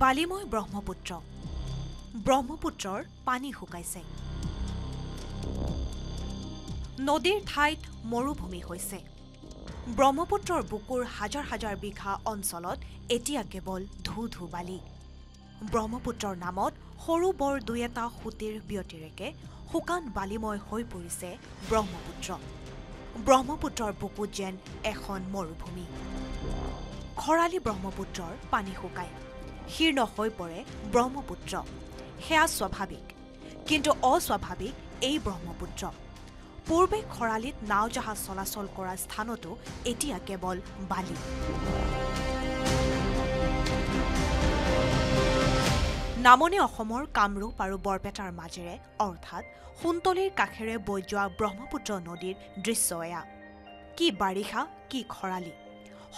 বালিময় ব্ৰহ্মপুত্ৰ। ব্ৰহ্মপুত্ৰৰ পানী শুকাইছে। নদীৰ ঠাইত মৰুভূমি হৈছে। ব্ৰহ্মপুত্ৰৰ বুকুৰ হাজাৰ হাজাৰ বিঘা অঞ্চলত এতিয়া কেৱল ধু ধু বালি। ব্ৰহ্মপুত্ৰৰ নামত সৰু বৰ দুই এটা সুঁতিৰ ব্যতিৰেকে শুকান বালিময় হৈ পৰিছে ব্ৰহ্মপুত্ৰ। ব্ৰহ্মপুত্ৰৰ বুকুত যেন এখন মৰুভূমি। খৰালি ব্ৰহ্মপুত্ৰৰ পানী শুকায়। শীৰ্ণ হৈ পৰে ব্ৰহ্মপুত্ৰ। সেয়া স্বাভাৱিক কিন্তু অস্বাভাৱিক এই ব্ৰহ্মপুত্ৰ। পূৰ্বে খৰালিত নাও জাহাজ চলাচল কৰা স্থানতো এতিয়া কেৱল বালি। নামনি অসমৰ কামৰূপ আৰু বৰপেটাৰ মাজেৰে অৰ্থাৎ সোণতলীৰ কাষেৰে বৈ যোৱা ব্ৰহ্মপুত্ৰ নদীৰ দৃশ্য এয়া। কি বাৰিষা কি খৰালি।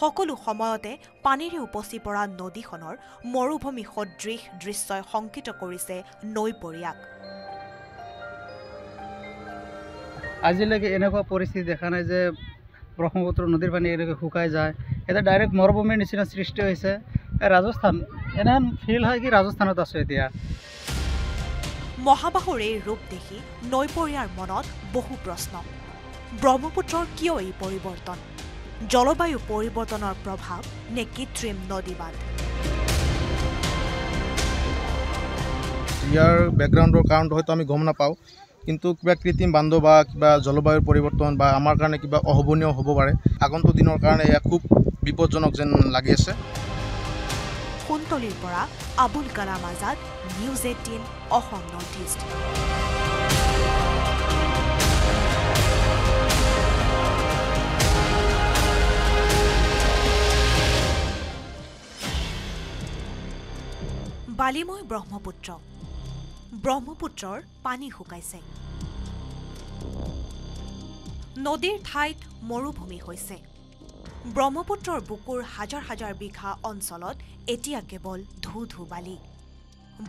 সকলো সময়তে পানীৰে উপচি পৰা নদীখনৰ মৰুভূমি সদৃশ দৃশ্যই শংকিত কৰিছে নৈপৰীয়াক। আজিলৈকে এনেকুৱা পৰিস্থিতি দেখা নাই যে ব্ৰহ্মপুত্ৰ নদীৰ পানী এনেকৈ শুকাই যায়। এতিয়া ডাইৰেক্ট মৰুভূমিৰ নিচিনা সৃষ্টি হৈছে। ৰাজস্থান এনেহেন ফিল হয় কি ৰাজস্থানত আছোঁ এতিয়া। মহাবাহুৰ এই ৰূপ দেখি নৈপৰীয়াৰ মনত বহু প্ৰশ্ন। ব্ৰহ্মপুত্ৰৰ কিয় এই পৰিৱৰ্তন? জলবায়ু পৰিৱৰ্তনৰ প্ৰভাৱ নে কৃত্ৰিম নদীবাদ ইয়াৰ বেকগ্ৰাউণ্ডৰ কাৰণটো হয়তো আমি গম নাপাওঁ কিন্তু কিবা কৃত্ৰিম বান্ধ বা কিবা জলবায়ুৰ পৰিৱৰ্তন বা আমাৰ কাৰণে কিবা অশোভনীয় হ'ব পাৰে আগন্তুক দিনৰ কাৰণে এয়া খুব বিপদজনক যেন লাগি আছে। সোণতলীৰ পৰা Abul Kalam Azad news eighteen Assam north east. বালিময় Brahmaputra. ব্ৰহ্মপুত্ৰৰ পানী শুকাইছে। নদীৰ ঠাইত মৰুভূমি হৈছে। ব্ৰহ্মপুত্ৰৰ বুকুৰ হাজাৰ হাজাৰ বিঘা অঞ্চলত এতিয়া কেৱল ধু ধু বালি।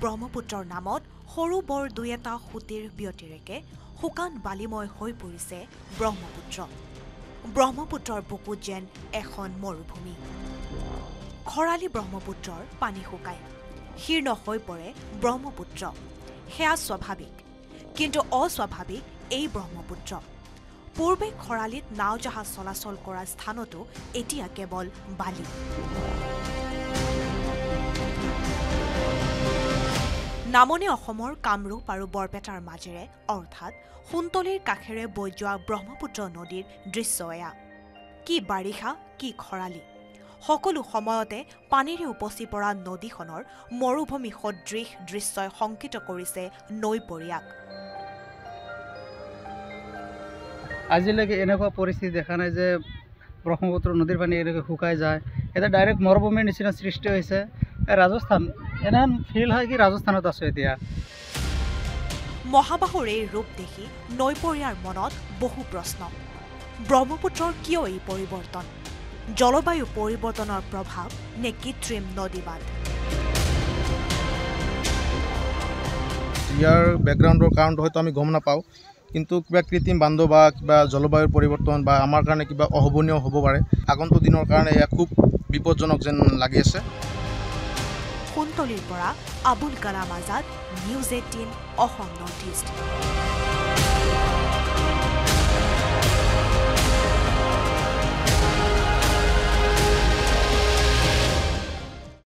ব্ৰহ্মপুত্ৰৰ নামত সৰু বৰ দুই এটা সুঁতিৰ ব্যতিৰেকে শুকান বালিময় হৈ পৰিছে ব্ৰহ্মপুত্ৰ। ব্ৰহ্মপুত্ৰৰ বুকুত যেন এখন মৰুভূমি। খৰালি ব্ৰহ্মপুত্ৰৰ পানী শুকায়। শীৰ্ণ হৈ পৰে ব্ৰহ্মপুত্ৰ। সেয়া স্বাভাৱিক কিন্তু অস্বাভাৱিক এই ব্ৰহ্মপুত্ৰ। পূৰ্বে খৰালিত নাও জাহাজ চলাচল কৰা স্থানতো এতিয়া কেৱল বালি। নামনি অসমৰ কামৰূপ আৰু বৰপেটাৰ মাজেৰে অৰ্থাৎ সোণতলীৰ কাষেৰে বৈ যোৱা ব্ৰহ্মপুত্ৰ নদীৰ দৃশ্য এয়া। কি বাৰিষা কি খৰালি। সকলো সময়তে পানীৰে উপচি পৰা নদীখনৰ মৰুভূমি সদৃশ দৃশ্যই শংকিত কৰিছে নৈপৰীয়াক। আজিলৈকে এনেকুৱা পৰিস্থিতি দেখা নাই যে ব্ৰহ্মপুত্ৰ নদীৰ পানী এনেকৈ শুকাই যায়। এতিয়া ডাইৰেক্ট মৰুভূমিৰ নিচিনা সৃষ্টি হৈছে। ৰাজস্থান এনেহেন ফিল হয় কি ৰাজস্থানত আছোঁ এতিয়া। মহাবাহুৰ এই ৰূপ দেখি নৈপৰীয়াৰ মনত বহু প্ৰশ্ন। ব্ৰহ্মপুত্ৰৰ কিয় এই পৰিৱৰ্তন? জলবায়ু পৰিৱৰ্তনৰ প্ৰভাৱ নে কৃত্ৰিম নদীবাদ? ইয়াৰ বেকগ্ৰাউণ্ডৰ কাৰণটো হয়তো আমি গম নাপাওঁ কিন্তু কিবা কৃত্ৰিম বান্ধ বা কিবা জলবায়ুৰ পৰিৱৰ্তন বা আমাৰ কাৰণে কিবা অশোভনীয় হ'ব পাৰে আগন্তুক দিনৰ কাৰণে এয়া খুব বিপদজনক যেন লাগি আছে। সোণতলীৰ পৰা Abul Kalam Azad news eighteen Assam north east.